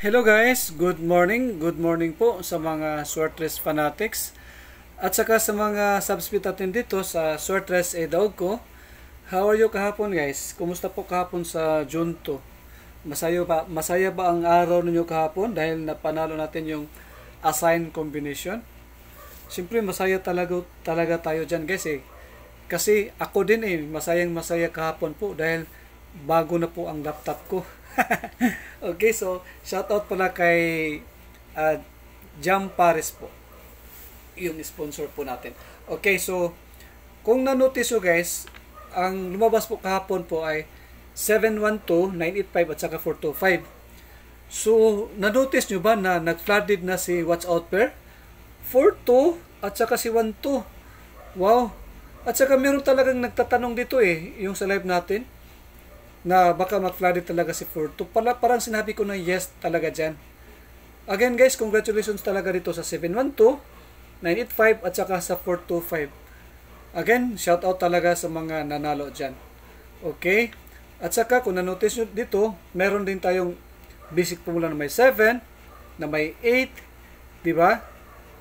Hello guys, good morning. Good morning po sa mga Swortress fanatics at saka sa mga subscribe natin dito sa Swortress Edaog ko. How are you kahapon guys? Kumusta po kahapon sa June 2? Masaya ba, masaya ba ang araw ninyo kahapon dahil napanalo natin yung assign combination? Siyempre masaya talaga, talaga tayo dyan guys eh. Kasi ako din eh, masayang masaya kahapon po dahil bago na po ang laptop ko. okay, so shout out pala kay uh, Jam Paris po. Yung sponsor po natin. Okay, so kung na-notice nyo guys, ang lumabas po kahapon po ay 712, 985 at saka 425. So, na-notice nyo ba na nag-flooded na si Watch Out Pair? 42 at saka si 12. Wow! At saka meron talagang nagtatanong dito eh, yung sa live natin na baka mag-flooded talaga si Furto. Pala, parang sinabi ko na yes talaga dyan. Again guys, congratulations talaga dito sa 712, 985 at saka sa 425. Again, shout out talaga sa mga nanalo dyan. Okay? At saka kung na-notice nyo dito, meron din tayong basic formula na may 7, na may 8, di ba?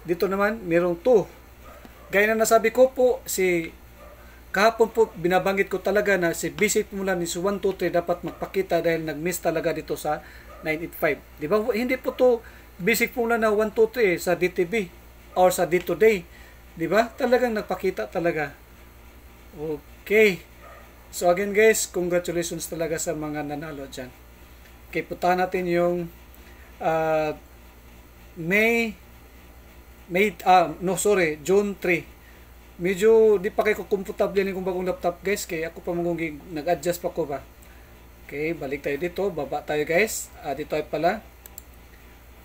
Dito naman, merong 2. Gaya na nasabi ko po, si kahapon po binabanggit ko talaga na si basic mula ni 123 dapat magpakita dahil nag-miss talaga dito sa 985. Di ba? Hindi po to basic mula na 123 sa DTB or sa D-Today. Di ba? Talagang nagpakita talaga. Okay. So again guys, congratulations talaga sa mga nanalo dyan. Okay, puntahan natin yung uh, May May ah, no sorry, June 3 medyo di pa kay ko comfortable ni kung bagong laptop guys kay ako pa mong nag-adjust pa ko ba? Okay balik tayo dito baba tayo guys. Ah, dito ay pala.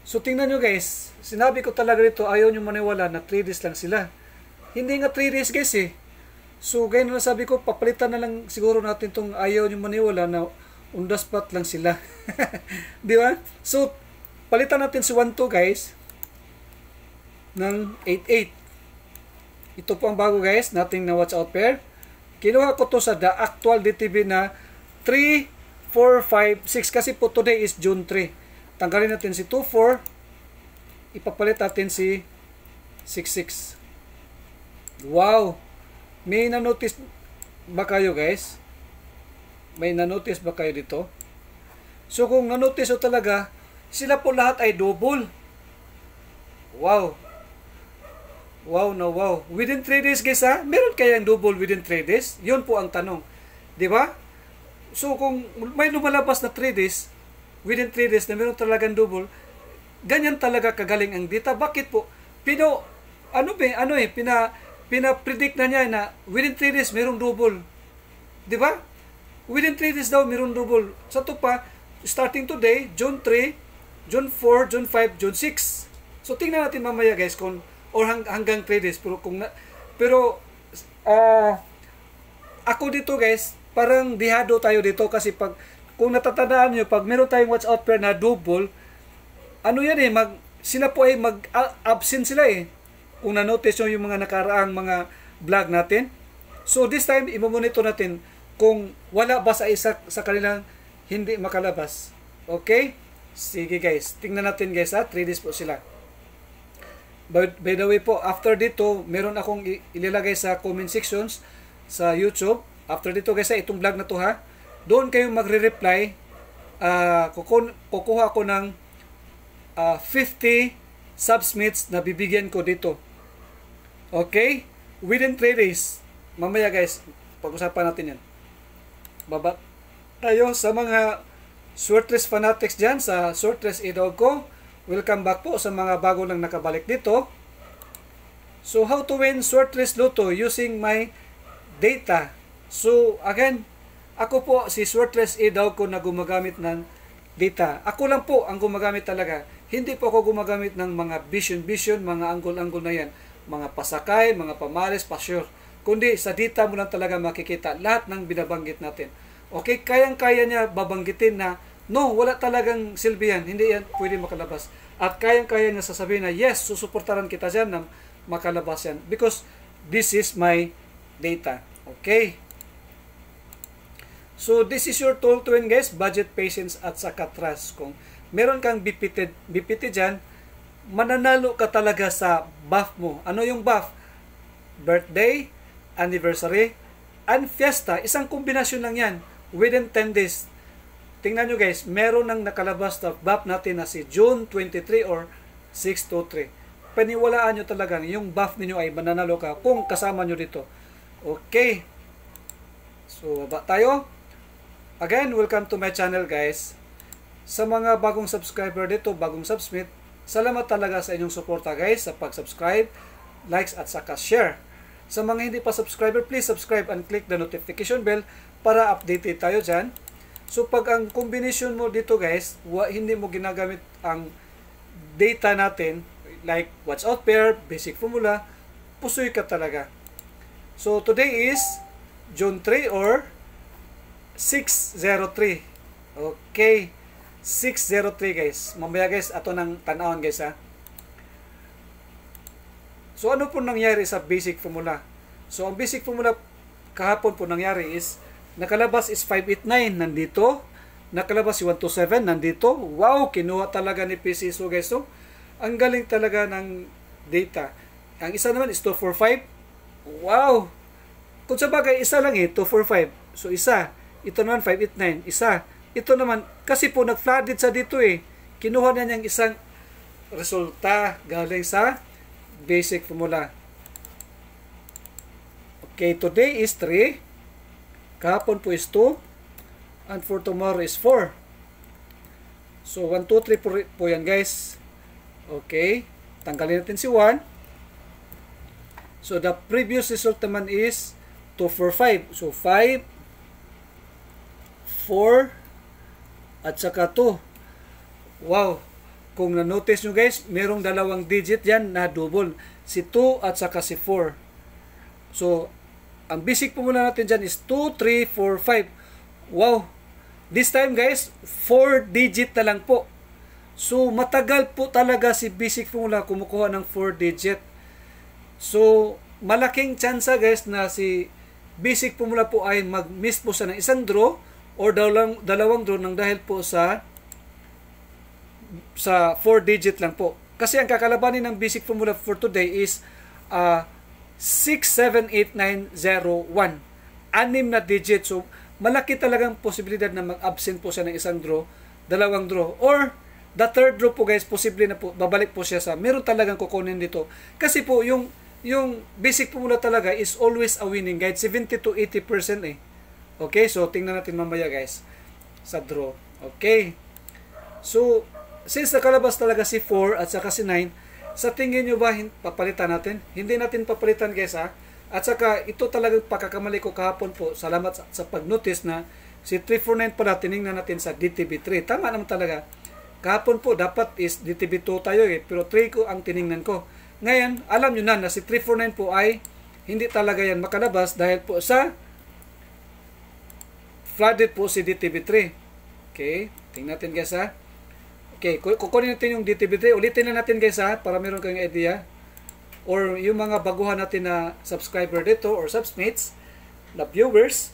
So tingnan nyo guys. Sinabi ko talaga dito ayaw nyo maniwala na 3 days lang sila. Hindi nga 3 days guys eh. So gaya na sabi ko papalitan na lang siguro natin tong ayaw nyo maniwala na on the spot lang sila. Di ba? So palitan natin si 1 2 guys ng 8 8 ito po ang bago guys, nothing na watch out pair. Kinuha ko to sa the actual DTV na 3, 4, 5, 6 kasi po today is June 3. Tanggalin natin si 2, 4. Ipapalit natin si 6, 6. Wow! May na-notice ba kayo guys? May na-notice ba kayo dito? So kung na-notice o talaga, sila po lahat ay double. Wow! Wow no wow. Within 3 days guys ha, meron kayang double within 3 days? Yun po ang tanong. Di ba? So kung may lumalabas na 3 days, within 3 days na meron talagang double, ganyan talaga kagaling ang data. Bakit po? Pino, ano ba, ano eh, pina, pina-predict na niya na within 3 days merong double. Di ba? Within 3 days daw merong double. Sa to pa, starting today, June 3, June 4, June 5, June 6. So tingnan natin mamaya guys kung or hang, hanggang 3 days. Pero kung na, pero uh, ako dito guys parang dihado tayo dito kasi pag kung natatandaan niyo pag meron tayong watch out pair na double ano yan eh mag sila po ay mag absent sila eh. Kung na-notice nyo yung mga nakaraang mga vlog natin. So this time i-monitor natin kung wala ba sa isa sa kanilang hindi makalabas. Okay? Sige guys. Tingnan natin guys ha? 3 days po sila By, by the way po, after dito, meron akong ilalagay sa comment sections sa YouTube. After dito guys, itong vlog na to ha. Doon kayo magre-reply. Uh, kukuha ko ng uh, 50 subsmits na bibigyan ko dito. Okay? Within 3 days. Mamaya guys, pag-usapan natin yan. Baba tayo sa mga Swordless fanatics dyan sa Swordless Idog ko. Welcome back po sa mga bago lang nakabalik dito. So, how to win Swortless Lotto using my data. So, again, ako po si Swortless A daw ko na gumagamit ng data. Ako lang po ang gumagamit talaga. Hindi po ako gumagamit ng mga vision-vision, mga angle-angle na yan. Mga pasakay, mga pamalis, pasure. Kundi sa data mo lang talaga makikita lahat ng binabanggit natin. Okay, kayang-kaya niya babanggitin na No, wala talagang silbi yan. Hindi yan pwede makalabas. At kayang-kaya niya sasabihin na, yes, susuportaran kita dyan na makalabas yan. Because this is my data. Okay? So, this is your tool to win, guys. Budget, patience, at saka trust. Kung meron kang BPT, BPT dyan, mananalo ka talaga sa buff mo. Ano yung buff? Birthday, anniversary, and fiesta. Isang kombinasyon lang yan. Within 10 days. Tingnan nyo guys, meron nang nakalabas na buff natin na si June 23 or 623. Paniwalaan nyo talaga yung buff ninyo ay mananalo ka kung kasama nyo dito. Okay. So, baba tayo. Again, welcome to my channel guys. Sa mga bagong subscriber dito, bagong subsmit, salamat talaga sa inyong suporta guys sa pag-subscribe, likes at saka share. Sa mga hindi pa subscriber, please subscribe and click the notification bell para updated tayo dyan. So pag ang combination mo dito guys, hindi mo ginagamit ang data natin, like what's out pair, basic formula, pusoy ka talaga. So today is June 3 or 603. Okay. 603 guys. Mamaya guys, ato nang tanawon guys ha. So ano po nangyari sa basic formula? So ang basic formula kahapon po nangyari is nakalabas is 589 nandito. Nakalabas si 127 nandito. Wow, kinuha talaga ni PC so guys. So ang galing talaga ng data. Ang isa naman is 245. Wow. Kung sa bagay, isa lang eh, 245. So isa. Ito naman 589. Isa ito naman, kasi po nag-flooded sa dito eh. Kinuha na niyang isang resulta galing sa basic formula. Okay, today is 3. Kahapon po is 2. And for tomorrow is 4. So, 1, 2, 3 po, po yan guys. Okay. Tanggalin natin si 1. So, the previous result naman is 2, 4, 5. So, 5, 4, at saka 2. Wow! Kung na-notice nyo guys, merong dalawang digit yan na double. Si 2 at saka si 4. So, ang basic po muna natin dyan is 2, 3, 4, 5. Wow! This time guys, 4 digit na lang po. So, matagal po talaga si basic formula kumukuha ng 4 digit. So, malaking tsansa guys na si basic formula po ay mag-miss po sa ng isang draw or dalawang, dalawang draw ng dahil po sa sa 4 digit lang po. Kasi ang kakalabanin ng basic formula for today is uh, 678901. Anim na digit. So, malaki talagang posibilidad na mag-absent po siya ng isang draw, dalawang draw. Or, the third draw po guys, posible na po, babalik po siya sa, meron talagang kukunin dito. Kasi po, yung, yung basic formula talaga is always a winning guide. 70 to 80% eh. Okay, so tingnan natin mamaya guys sa draw. Okay. So, since nakalabas talaga si 4 at saka si 9, sa tingin nyo ba papalitan natin? Hindi natin papalitan guys ha. At saka ito talagang pagkakamali ko kahapon po. Salamat sa, sa pag-notice na si 349 pala tiningnan natin sa DTB3. Tama naman talaga. Kahapon po dapat is DTB2 tayo eh. Pero 3 ko ang tiningnan ko. Ngayon, alam nyo na na si 349 po ay hindi talaga yan makalabas dahil po sa flooded po si DTB3. Okay, tingnan natin guys ha. Okay, kukunin natin yung DTB3. Ulitin na natin guys ha, para meron kayong idea. Or yung mga baguhan natin na subscriber dito or subsmates, na viewers.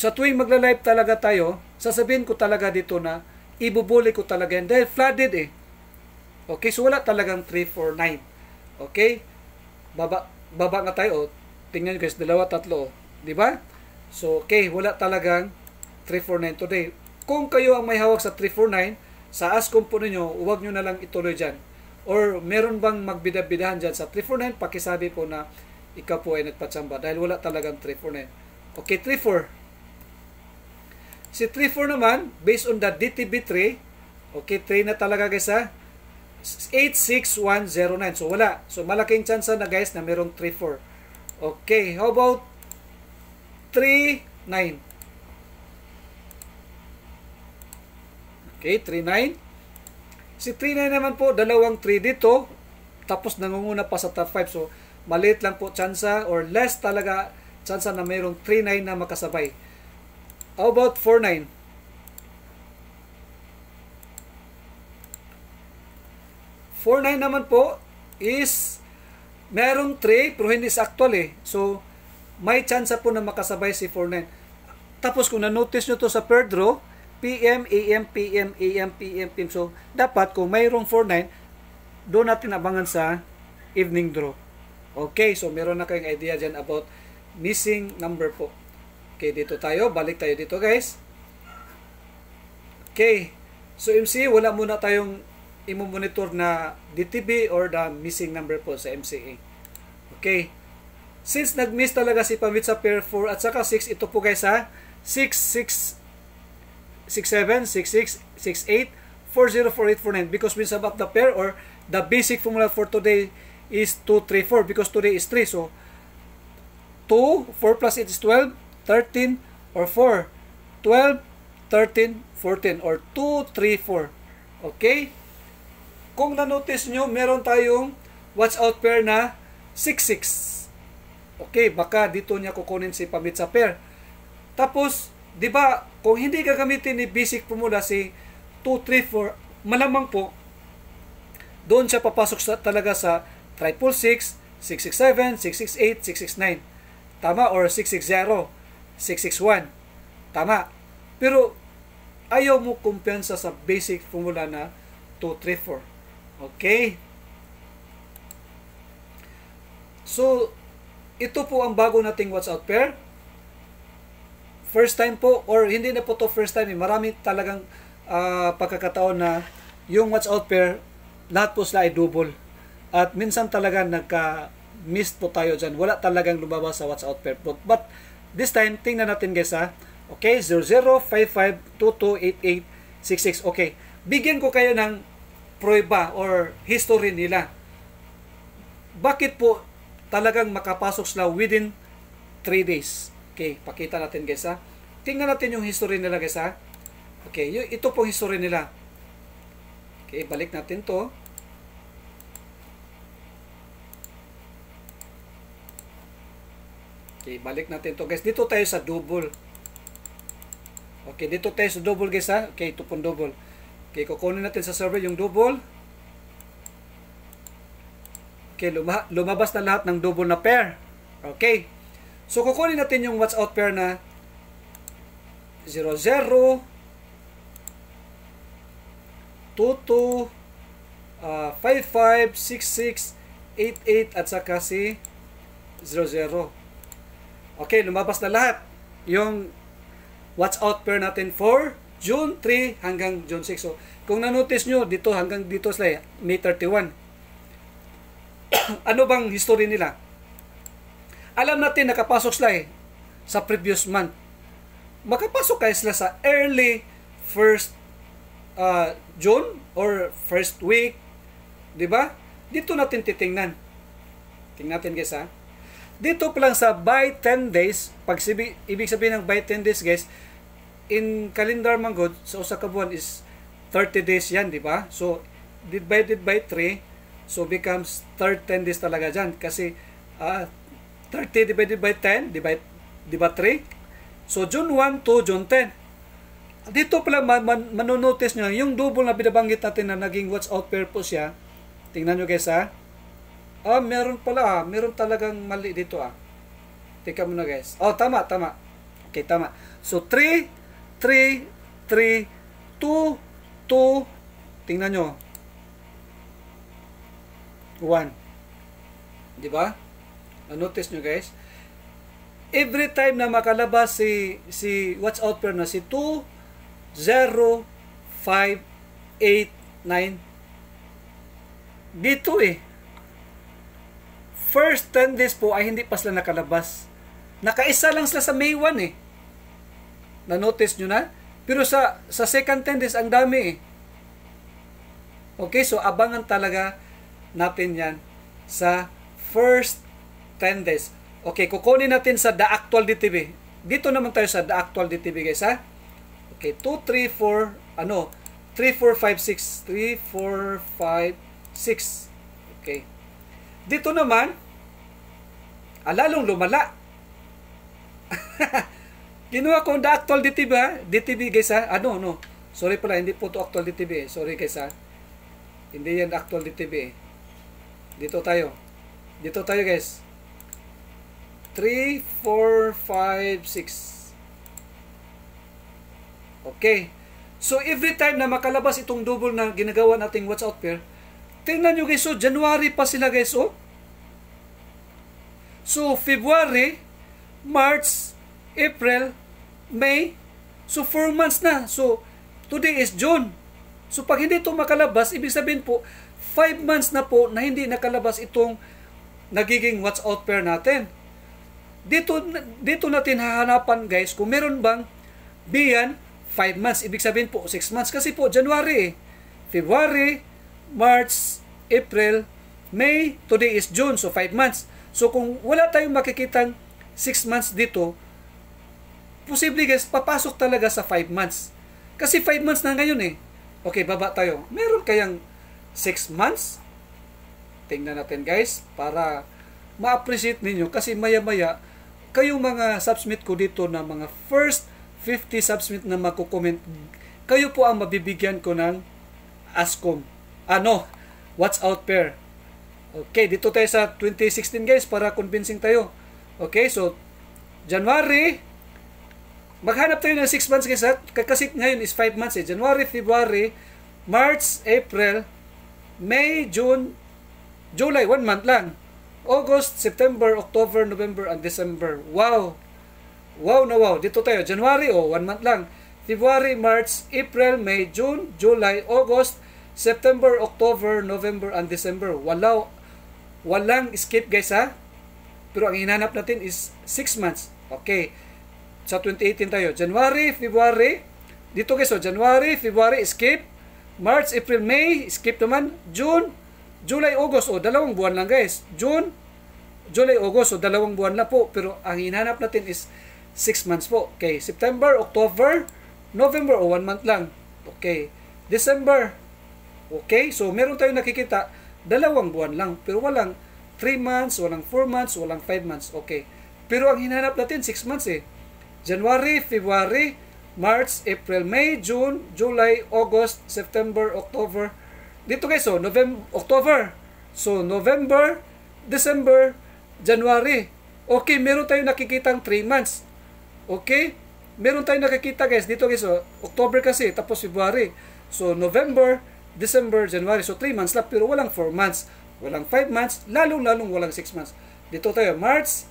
Sa tuwing magla-live talaga tayo, sasabihin ko talaga dito na ibubuli ko talaga yan dahil flooded eh. Okay, so wala talagang 3, 4, 9. Okay? Baba, baba nga tayo. Tingnan nyo guys, dalawa, tatlo. Oh. Di ba? So, okay, wala talagang 349 today. Kung kayo ang may hawak sa 349, sa ASCOM po ninyo, huwag nyo na lang ituloy dyan. Or meron bang magbidabidahan dyan sa 349, pakisabi po na ikaw po ay nagpatsamba dahil wala talagang 349. Okay, 34. Si 34 naman, based on the DTB3, okay, 3 na talaga guys ha, 86109. So wala. So malaking chance na guys na merong 34. Okay, how about 3, Okay, 3, 9. Si 3, 9 naman po, dalawang 3 dito. Tapos nangunguna pa sa top 5. So, maliit lang po tsansa or less talaga tsansa na mayroong 3, 9 na makasabay. How about 4, 9? 4-9 naman po is merong 3 pero hindi sa actual eh. So, may chance po na makasabay si 4-9. Tapos kung na-notice nyo to sa third row, PM, AM, PM, AM, PM, PM. So, dapat kung mayroong 49, doon natin abangan sa evening draw. Okay, so meron na kayong idea dyan about missing number po. Okay, dito tayo. Balik tayo dito guys. Okay, so MC, wala muna tayong imo-monitor na DTB or the missing number po sa MCA. Okay, since nag-miss talaga si Pamit sa pair 4 at saka 6, ito po guys ha, 6, 6, 67, 66, 68, 404849 because we sum up the pair or the basic formula for today is 2, 3, 4 because today is 3. So, 2, 4 plus 8 is 12, 13, or 4. 12, 13, 14, or 2, 3, 4. Okay? Kung na-notice nyo, meron tayong watch out pair na 6, 6. Okay, baka dito niya kukunin si pamit sa pair. Tapos, di ba, kung hindi gagamitin ni basic formula si 2, 3, 4, malamang po, doon siya papasok sa, talaga sa triple 6, 667, 668, 669. Tama? Or 660, 661. Tama. Pero, ayaw mo kumpiyansa sa basic formula na 2, 3, 4. Okay? So, ito po ang bago nating watch out pair first time po or hindi na po to first time eh. marami talagang uh, pagkakataon na yung watch out pair lahat po sila ay double. At minsan talaga nagka missed po tayo dyan. Wala talagang lumabas sa watch out pair. Po but this time tingnan natin guys ha. Okay 0055228866 okay bigyan ko kayo ng prueba or history nila. Bakit po talagang makapasok sila within 3 days Okay, pakita natin guys ha. Tingnan natin yung history nila guys ha. Okay, yung, ito po history nila. Okay, balik natin to. Okay, balik natin to guys. Dito tayo sa double. Okay, dito tayo sa double guys ha. Okay, ito pong double. Okay, kukunin natin sa server yung double. Okay, lumabas na lahat ng double na pair. Okay. So, kukunin natin yung watch out pair na 00, 22, uh, 55, 66, 88 at saka si 00. Okay, lumabas na lahat. Yung watch out pair natin for June 3 hanggang June 6. So, kung na-notice nyo, dito hanggang dito sila, May 31. ano bang history nila? Alam natin nakapasok sila eh sa previous month. Makapasok kayo sila sa early first uh, June or first week, 'di ba? Dito natin titingnan. Tingnan natin guys ha. Dito pa lang sa by 10 days, pag sibi, ibig sabihin ng by 10 days guys, in calendar man good, sa usa ka buwan is 30 days yan, di ba? So, divided by 3, so becomes 10 days talaga dyan. Kasi, uh, 30 divided by 10, divide, di ba 3? So, June 1 to June 10. Dito pala man, man, manonotice nyo, yung double na binabanggit natin na naging watch out po siya. Tingnan nyo guys ha. Ah, meron pala ah. Meron talagang mali dito ah. Tika muna guys. Oh, tama, tama. Okay, tama. So, 3, 3, 3, 2, 2, tingnan nyo. 1. Di ba? Na-notice nyo guys? Every time na makalabas si, si watch out pair na si 2, 0, 5, 8, 9, dito eh. First 10 days po ay hindi pa sila nakalabas. Nakaisa lang sila sa May 1 eh. Na-notice nyo na? Pero sa, sa second 10 days, ang dami eh. Okay, so abangan talaga natin yan sa first 10 days. Okay, kukunin natin sa The Actual DTV. Dito naman tayo sa The Actual DTV guys ha. Okay, 2, 3, 4, ano, 3, 4, 5, 6. 3, 4, 5, 6. Okay. Dito naman, alalong lumala. Ginawa ko The Actual DTV ha. DTV guys ha. Ano, no. Sorry pala, hindi po to Actual DTV. Sorry guys ha. Hindi yan Actual DTV. Dito tayo. Dito tayo guys. 3, 4, 5, 6. Okay. So every time na makalabas itong double na ginagawa nating watch out pair, tingnan nyo guys, so January pa sila guys, oh. So February, March, April, May, so 4 months na. So today is June. So pag hindi ito makalabas, ibig sabihin po, 5 months na po na hindi nakalabas itong nagiging watch out pair natin. Dito, dito natin hahanapan guys kung meron bang biyan 5 months. Ibig sabihin po 6 months. Kasi po January. February, March, April, May, today is June. So 5 months. So kung wala tayong makikitang 6 months dito, posible guys, papasok talaga sa 5 months. Kasi 5 months na ngayon eh. Okay, baba tayo. Meron kayang 6 months? Tingnan natin guys para ma-appreciate ninyo kasi maya-maya kayong mga subsmit ko dito na mga first 50 subsmit na magko-comment kayo po ang mabibigyan ko ng ASCOM. Ano? What's out pair? Okay, dito tayo sa 2016 guys para convincing tayo. Okay, so January maghanap tayo ng 6 months guys ha? kasi ngayon is 5 months eh. January, February, March, April, May, June, July, 1 month lang. August, September, October, November, and December. Wow! Wow na wow. Dito tayo. January, oh, 1 month lang. February, March, April, May, June, July, August, September, October, November, and December. Walaw, walang escape guys ha. Pero ang hinanap natin is 6 months. Okay. Sa 2018 tayo. January, February. Dito guys, oh, January, February, escape. March, April, May, escape naman. June, July, August, o dalawang buwan lang guys. June, July, August, o dalawang buwan na po. Pero ang hinahanap natin is 6 months po. Okay, September, October, November, o 1 month lang. Okay, December. Okay, so meron tayong nakikita, dalawang buwan lang. Pero walang 3 months, walang 4 months, walang 5 months. Okay. Pero ang hinahanap natin, 6 months eh. January, February, March, April, May, June, July, August, September, October, dito guys, so November, October. So November, December, January. Okay, meron tayong nakikitang 3 months. Okay? Meron tayong nakikita guys, dito guys, so, October kasi, tapos February. So November, December, January. So 3 months lang, pero walang 4 months. Walang 5 months, lalong-lalong walang 6 months. Dito tayo, March.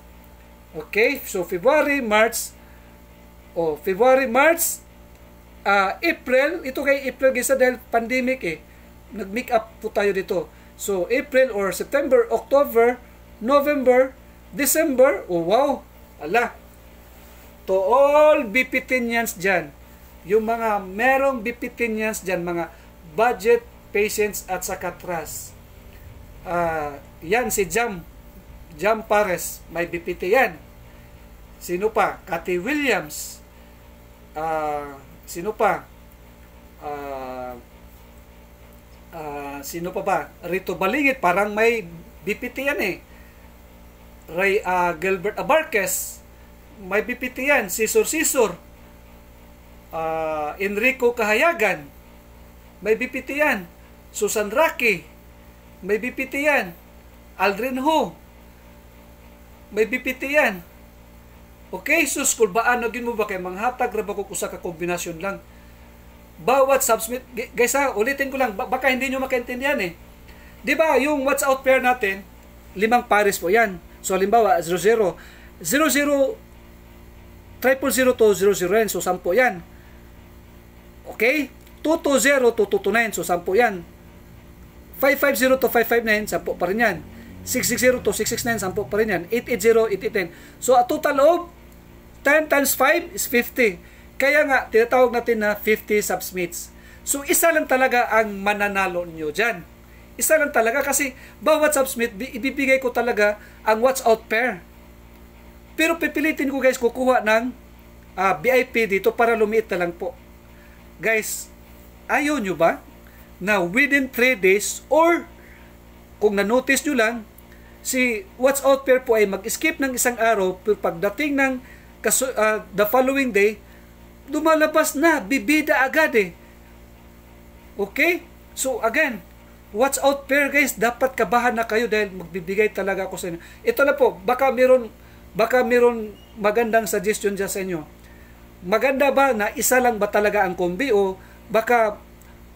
Okay, so February, March. Oh, February, March, uh, April. Ito kay April guys dahil pandemic eh nag-make up po tayo dito. So, April or September, October, November, December, oh wow, ala. To all BPTinians dyan, yung mga merong BPTinians dyan, mga budget, patience, at saka trust. Uh, yan si Jam, Jam Pares, may BPT yan. Sino pa? Cathy Williams. Uh, sino pa? Uh, uh, sino pa ba? Rito Balingit, parang may BPT yan eh. Ray uh, Gilbert Abarquez, may BPT yan. Sisor Sisor. Uh, Enrico Kahayagan, may BPT yan. Susan Rocky, may BPT yan. Aldrin Ho, may BPT yan. Okay, sus, ba ano mo ba kay manghatag ra ba ko usa ka kombinasyon lang bawat subsmit, guys ha, ulitin ko lang, baka hindi nyo makaintindihan eh. Di ba yung what's out pair natin, limang pares po yan. So, halimbawa, 00, 00, triple 0 to 00 yan, so 10 yan. Okay? 220 to 229, so 10 yan. 550 to 559, 10 pa rin yan. 660 to 669, 10 pa rin yan. 880, 8810. So, a total of 10 times 5 is 50. Kaya nga, tinatawag natin na 50 subsmits. So, isa lang talaga ang mananalo nyo dyan. Isa lang talaga kasi bawat subsmit, ibibigay ko talaga ang watch out pair. Pero pipilitin ko guys, kukuha ng uh, ah, BIP dito para lumiit na lang po. Guys, ayaw nyo ba na within 3 days or kung na-notice nyo lang, si watch out pair po ay mag-skip ng isang araw pero pagdating ng uh, the following day, lumalabas na, bibida agad eh. Okay? So again, watch out pair guys, dapat kabahan na kayo dahil magbibigay talaga ako sa inyo. Ito na po, baka meron baka meron magandang suggestion dyan sa inyo. Maganda ba na isa lang ba talaga ang kombi o baka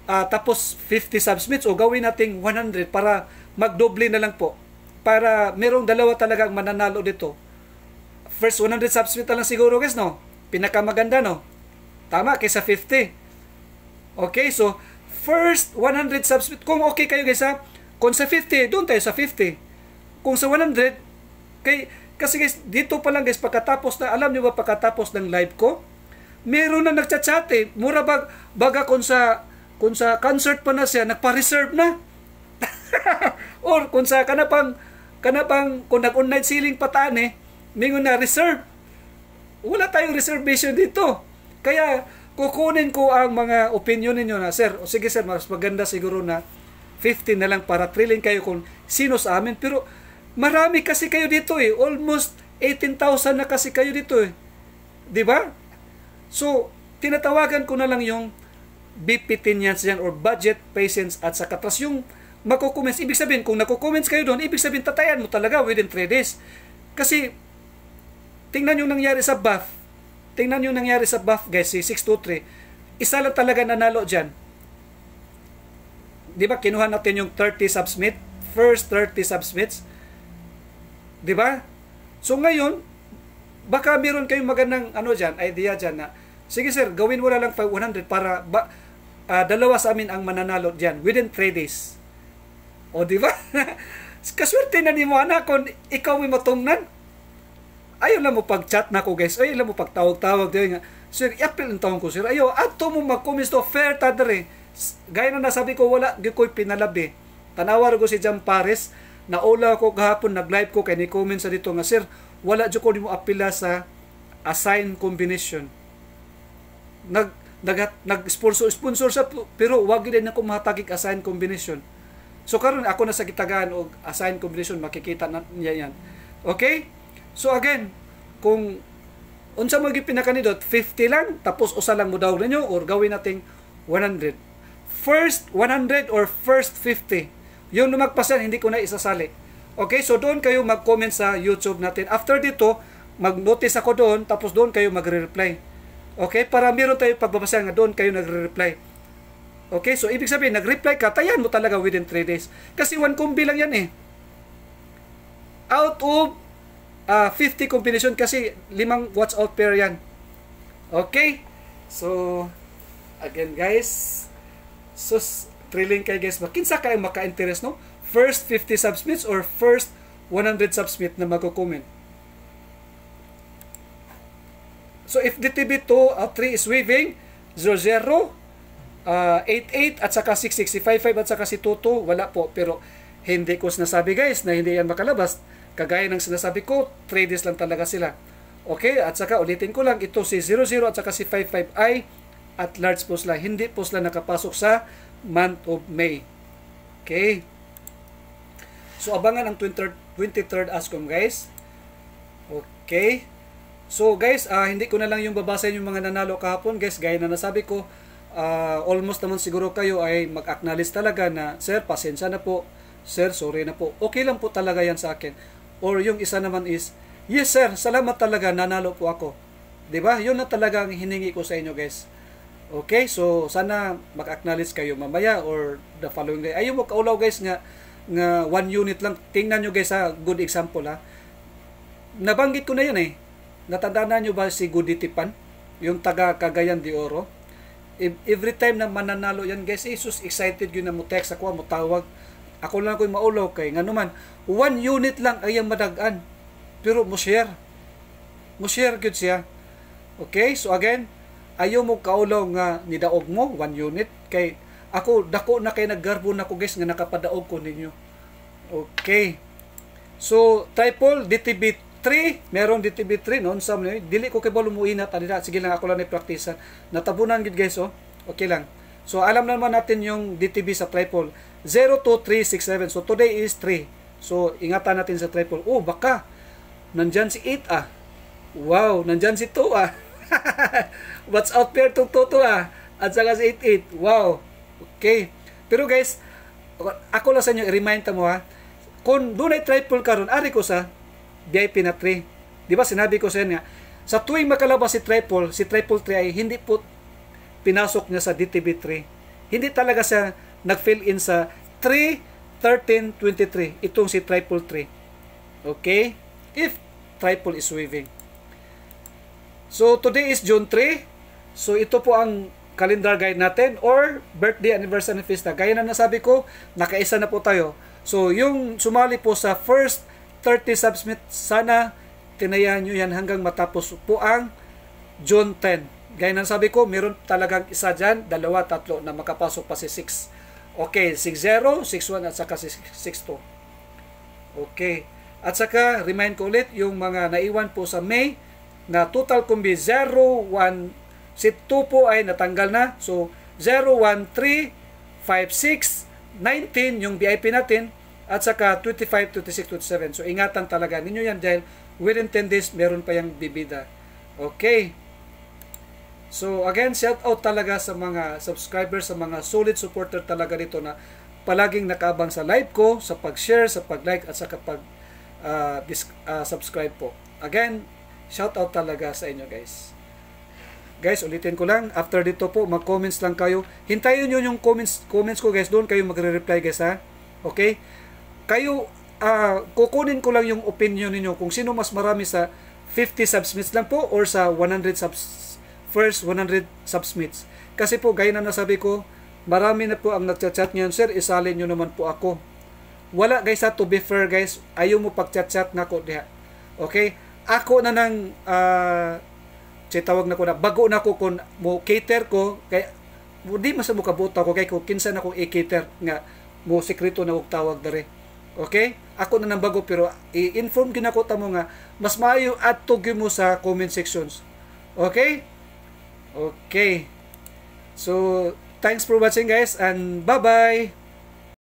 uh, tapos 50 submits o gawin nating 100 para magdoble na lang po. Para merong dalawa talagang mananalo dito. First 100 submits na lang siguro guys no. Pinakamaganda no. Tama kaysa 50. Okay, so first 100 submits kung okay kayo guys ha, kung sa 50, doon tayo sa 50. Kung sa 100, kay kasi guys, dito pa lang guys, pagkatapos na, alam niyo ba pagkatapos ng live ko, meron na nagchat-chat eh. Mura bag, baga kung sa, kung sa concert pa na siya, nagpa-reserve na. Or kung sa kanapang, kanapang, kung nag-online ceiling pataan eh, mingon na reserve. Wala tayong reservation dito. Kaya, kukunin ko ang mga opinion ninyo na, Sir, o sige sir, mas maganda siguro na 50 na lang para thrilling kayo kung sino sa amin. Pero, Marami kasi kayo dito eh. Almost 18,000 na kasi kayo dito eh. ba? So, tinatawagan ko na lang yung BP niyan yan or budget, patience at saka tas yung mako-comments. Ibig sabihin, kung nako-comments kayo doon, ibig sabihin tatayan mo talaga within 3 days. Kasi, tingnan yung nangyari sa buff. Tingnan yung nangyari sa buff, guys, si 623. Isa lang talaga nanalo dyan. Di ba, kinuha natin yung 30 submit. First 30 submits. 'Di ba? So ngayon, baka meron kayong magandang ano diyan, idea diyan na sige sir, gawin mo na lang 500 para ba, uh, dalawa sa amin ang mananalo diyan within 3 days. O di ba? Kaswerte na ni mo anak kung ikaw may matungnan. Ayaw lang mo pag-chat na ko guys. Ayaw lang mo pagtawag-tawag. Ayaw nga, sir, i-appeal ang taong ko sir. Ayaw, ato mo mag-comments to fair tadre. Gaya na nasabi ko, wala, ko'y pinalabi. Tanawar ko si Jam Paris naula ko gahapon nag-live ko kay ni comment sa dito nga sir wala jud ko nimo apila sa assign combination nag nag, nag sponsor sa pero wag gid na ko mahatagig assign combination so karon ako na sa gitagaan og assign combination makikita na niya yan okay so again kung unsa mo gyud pinakanidot 50 lang tapos usa lang mo daw ninyo or gawin nating 100 first 100 or first 50 yung lumagpas yan, hindi ko na isasali. Okay, so doon kayo mag-comment sa YouTube natin. After dito, mag-notice ako doon, tapos doon kayo magre-reply. Okay, para meron tayo pagbabasa nga doon kayo nagre-reply. Okay, so ibig sabihin, nag-reply ka, tayan mo talaga within 3 days. Kasi one combi lang yan eh. Out of uh, ah, 50 combination kasi limang watch out pair yan. Okay? So, again guys, sus, thrilling kay guys makinsa kay maka-interest no? First 50 submits or first 100 submit na magko-comment so if DTB2 uh, 3 is waving 00 uh, 88 at saka 66 55 at saka si 22 wala po. Pero hindi ko sinasabi guys na hindi yan makalabas kagaya ng sinasabi ko 3 days lang talaga sila okay at saka ulitin ko lang ito si 00 at saka si 55i at large po sila hindi po sila nakapasok sa month of May. Okay? So, abangan ang 23rd, 23rd ASCOM, guys. Okay? So, guys, uh, hindi ko na lang yung babasahin yung mga nanalo kahapon, guys. Gaya na nasabi ko, uh, almost naman siguro kayo ay mag-acknowledge talaga na, Sir, pasensya na po. Sir, sorry na po. Okay lang po talaga yan sa akin. Or yung isa naman is, Yes, sir, salamat talaga, nanalo po ako. ba? 'Yun na talaga ang hiningi ko sa inyo, guys. Okay, so sana mag-acknowledge kayo mamaya or the following day. Ayaw mo guys nga nga one unit lang. Tingnan nyo guys ha, good example ha. Nabanggit ko na yan eh. Natandaan nyo ba si Guditipan? Yung taga Cagayan de Oro? Every time na mananalo yan guys, Jesus excited yun na mo text ako, mo tawag. Ako lang ko'y maulaw kay nga naman. One unit lang ay madagan. Pero mo share. Mo share good siya. Okay, so again, ayaw mo kaulaw nga nidaog mo one unit kay ako dako na kay naggarbo na ko guys nga nakapadaog ko ninyo okay so triple DTB 3 meron DTB 3 noon sa dili ko kay balo muina tanila sige lang ako lang ni-practice natabunan gid guys oh okay lang so alam naman natin yung DTB sa triple 02367 so today is 3 so ingatan natin sa triple oh baka nandyan si 8 ah wow nandyan si 2 ah What's out there tong Toto ah. At saka si 88. Wow. Okay. Pero guys, ako lang sa inyo, i-remind mo ha. Kung doon ay triple karon ari ko sa VIP na 3. Di ba sinabi ko sa inyo nga, sa tuwing makalabas si triple, si triple 3 ay hindi po pinasok niya sa DTB3. Hindi talaga siya nag-fill in sa 3, 13, 23. Itong si triple 3. Okay? If triple is waving. So, today is June 3. So, ito po ang calendar guide natin or birthday anniversary fiesta. Gaya na nasabi ko, nakaisa na po tayo. So, yung sumali po sa first 30 submit, sana tinayahan nyo yan hanggang matapos po ang June 10. Gaya na sabi ko, meron talagang isa dyan, dalawa, tatlo na makapasok pa si 6. Okay, 6-0, 6-1 at saka 6-2. Okay. At saka, remind ko ulit, yung mga naiwan po sa May, na total kumbi 0, 1, Si 2 po ay natanggal na. So, 0, 1, 3, 5, 6, 19 yung VIP natin at saka 25, 26, 27. So, ingatan talaga ninyo yan dahil within 10 days, meron pa yung bibida. Okay. So, again, shout out talaga sa mga subscribers, sa mga solid supporter talaga dito na palaging nakabang sa live ko, sa pag-share, sa pag-like, at sa kapag uh, dis- uh, subscribe po. Again, shout out talaga sa inyo guys. Guys, ulitin ko lang. After dito po, mag-comments lang kayo. Hintayin nyo yung comments, comments ko guys. Doon kayo magre-reply guys ha. Okay? Kayo, uh, kukunin ko lang yung opinion niyo kung sino mas marami sa 50 subsmits lang po or sa 100 subs, first 100 subsmits. Kasi po, gaya na nasabi ko, marami na po ang nagchat-chat ngayon. Sir, isalin nyo naman po ako. Wala guys ha, to be fair guys, ayaw mo pag-chat-chat na ko diha. Okay? Ako na nang uh, tawag na ko na bago na ko kun mo cater ko kay mo di masa mo kabuta ko kay ko kinsa na ko i-cater nga mo sekreto na og tawag dere okay ako na nang bago pero i-inform gina ko tamo nga mas maayo adto mo sa comment sections okay okay. So thanks for watching guys and bye bye